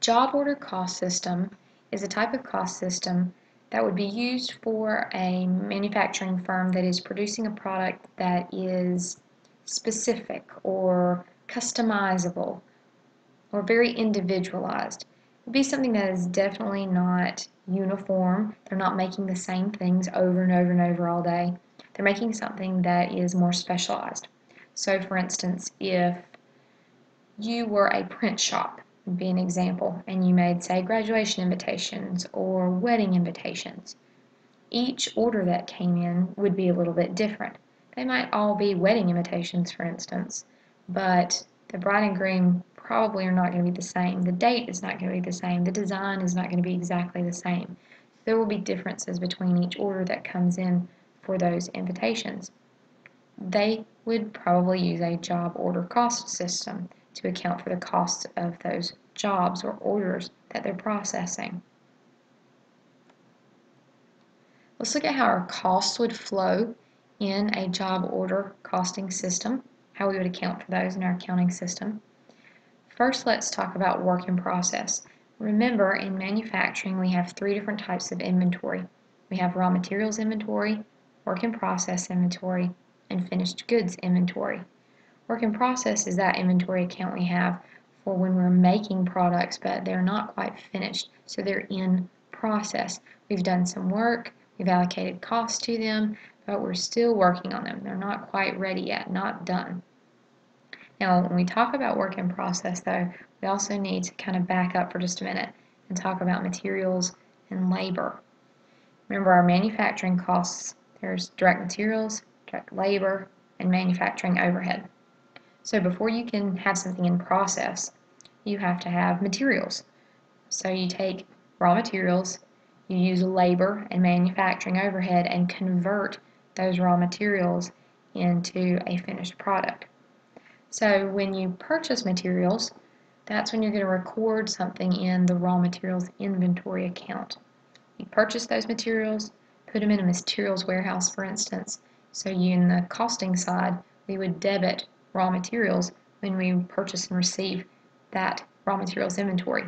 Job order cost system is a type of cost system that would be used for a manufacturing firm that is producing a product that is specific or customizable or very individualized. It would be something that is definitely not uniform. They're not making the same things over and over and over all day. They're making something that is more specialized. So for instance, if you were a print shop, would be an example, and you made, say, graduation invitations or wedding invitations, each order that came in would be a little bit different. They might all be wedding invitations, for instance, but the bride and groom probably are not going to be the same. The date is not going to be the same. The design is not going to be exactly the same. There will be differences between each order that comes in for those invitations. They would probably use a job order cost system to account for the costs of those jobs or orders that they're processing. Let's look at how our costs would flow in a job order costing system, how we would account for those in our accounting system. First, let's talk about work in process. Remember, in manufacturing, we have three different types of inventory. We have raw materials inventory, work in process inventory, and finished goods inventory. Work in process is that inventory account we have for when we're making products, but they're not quite finished, so they're in process. We've done some work, we've allocated costs to them, but we're still working on them. They're not quite ready yet, not done. Now, when we talk about work in process, though, we also need to kind of back up for just a minute and talk about materials and labor. Remember our manufacturing costs, there's direct materials, direct labor, and manufacturing overhead. So before you can have something in process, you have to have materials. So you take raw materials, you use labor and manufacturing overhead and convert those raw materials into a finished product. So when you purchase materials, that's when you're going to record something in the raw materials inventory account. You purchase those materials, put them in a materials warehouse, for instance. So you, in the costing side, we would debit raw materials when we purchase and receive that raw materials inventory.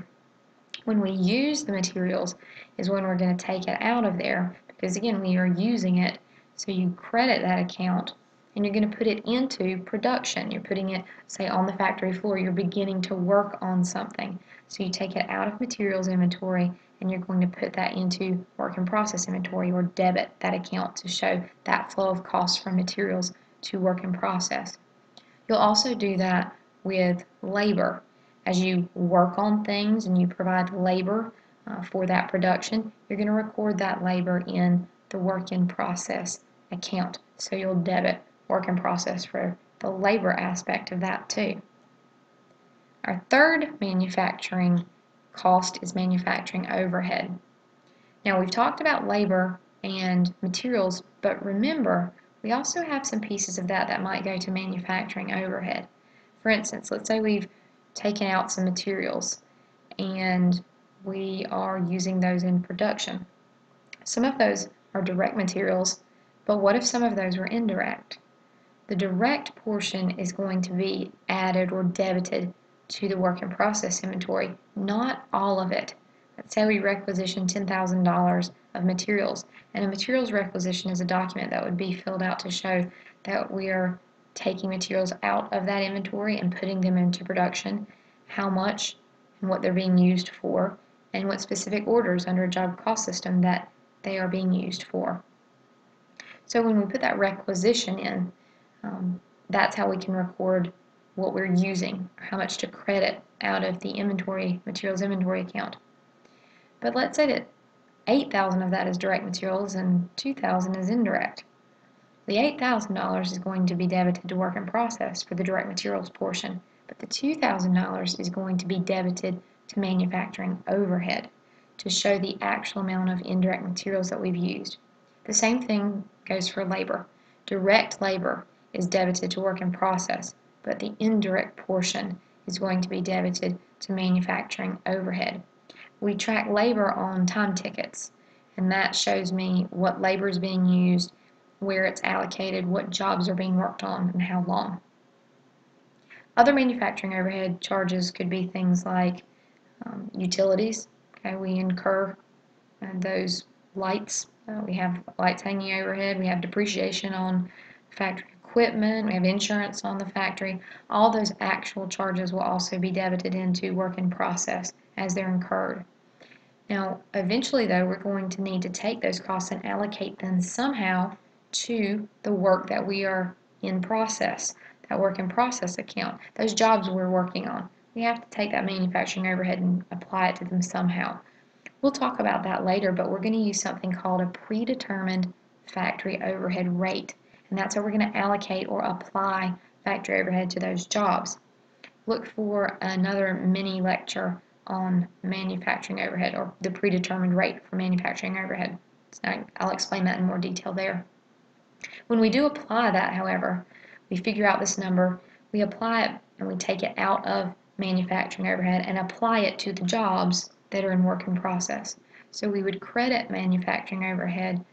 When we use the materials is when we're going to take it out of there because again we are using it so you credit that account and you're going to put it into production. You're putting it say on the factory floor you're beginning to work on something. So you take it out of materials inventory and you're going to put that into work in process inventory or debit that account to show that flow of costs from materials to work in process. You'll also do that with labor. As you work on things and you provide labor uh, for that production, you're going to record that labor in the work in process account. So you'll debit work in process for the labor aspect of that too. Our third manufacturing cost is manufacturing overhead. Now we've talked about labor and materials, but remember we also have some pieces of that that might go to manufacturing overhead. For instance, let's say we've taken out some materials and we are using those in production. Some of those are direct materials, but what if some of those were indirect? The direct portion is going to be added or debited to the work in process inventory, not all of it. Let's say we requisition $10,000 of materials, and a materials requisition is a document that would be filled out to show that we are taking materials out of that inventory and putting them into production, how much and what they're being used for, and what specific orders under a job cost system that they are being used for. So when we put that requisition in, um, that's how we can record what we're using, how much to credit out of the inventory, materials inventory account. But let's say that 8,000 of that is direct materials and 2,000 is indirect. The $8,000 is going to be debited to work in process for the direct materials portion, but the $2,000 is going to be debited to manufacturing overhead to show the actual amount of indirect materials that we've used. The same thing goes for labor. Direct labor is debited to work in process, but the indirect portion is going to be debited to manufacturing overhead we track labor on time tickets, and that shows me what labor is being used, where it's allocated, what jobs are being worked on, and how long. Other manufacturing overhead charges could be things like um, utilities. Okay, we incur uh, those lights. Uh, we have lights hanging overhead. We have depreciation on factory equipment. We have insurance on the factory. All those actual charges will also be debited into work in process as they're incurred. Now, eventually, though, we're going to need to take those costs and allocate them somehow to the work that we are in process, that work in process account, those jobs we're working on. We have to take that manufacturing overhead and apply it to them somehow. We'll talk about that later, but we're going to use something called a predetermined factory overhead rate. And that's how we're going to allocate or apply factory overhead to those jobs. Look for another mini lecture on manufacturing overhead or the predetermined rate for manufacturing overhead. So I'll explain that in more detail there. When we do apply that, however, we figure out this number, we apply it and we take it out of manufacturing overhead and apply it to the jobs that are in work in process. So we would credit manufacturing overhead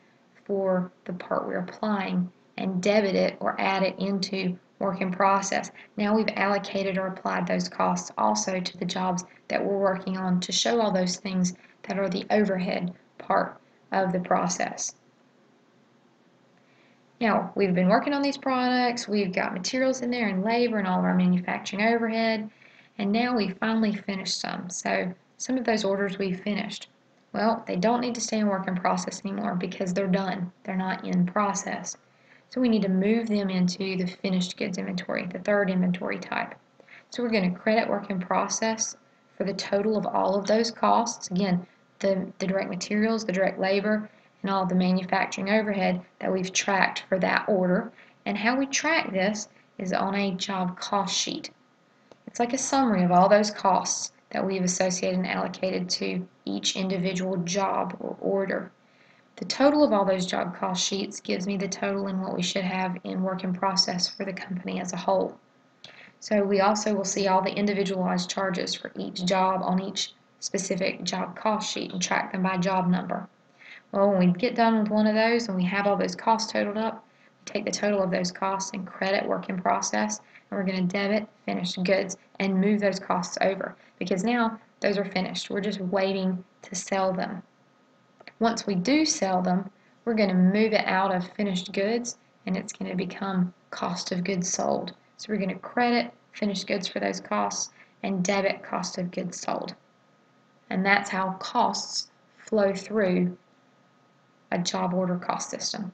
for the part we're applying and debit it or add it into work in process. Now we've allocated or applied those costs also to the jobs that we're working on to show all those things that are the overhead part of the process. Now, we've been working on these products, we've got materials in there and labor and all of our manufacturing overhead, and now we finally finished some. So some of those orders we've finished. Well, they don't need to stay in work in process anymore because they're done. They're not in process. So we need to move them into the finished goods inventory, the third inventory type. So we're going to credit work in process for the total of all of those costs. Again, the, the direct materials, the direct labor, and all the manufacturing overhead that we've tracked for that order. And how we track this is on a job cost sheet. It's like a summary of all those costs that we've associated and allocated to each individual job or order. The total of all those job cost sheets gives me the total in what we should have in work in process for the company as a whole. So we also will see all the individualized charges for each job on each specific job cost sheet and track them by job number. Well, when we get done with one of those and we have all those costs totaled up, we take the total of those costs and credit work in process, and we're going to debit finished goods and move those costs over because now those are finished. We're just waiting to sell them. Once we do sell them, we're going to move it out of finished goods and it's going to become cost of goods sold. So we're going to credit finished goods for those costs and debit cost of goods sold. And that's how costs flow through a job order cost system.